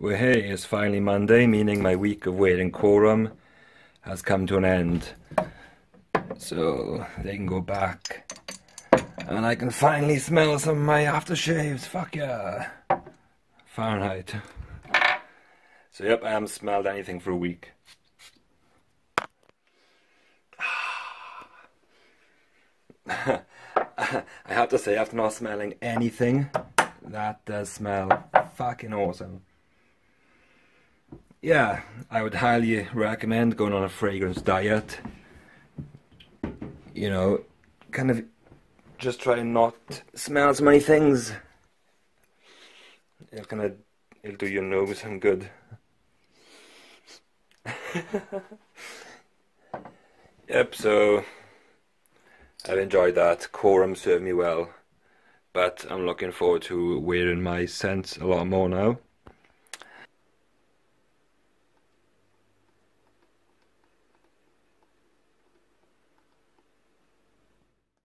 Well, hey, it's finally Monday, meaning my week of waiting quorum has come to an end. So they can go back. And I can finally smell some of my aftershaves. Fuck yeah. Fahrenheit. So, yep, I haven't smelled anything for a week. I have to say, after not smelling anything, that does smell fucking awesome. Yeah, I would highly recommend going on a fragrance diet. You know, kind of just try and not smell as many things. It'll kind of, it'll do your nose some good. yep, so I've enjoyed that. Quorum served me well, but I'm looking forward to wearing my scents a lot more now.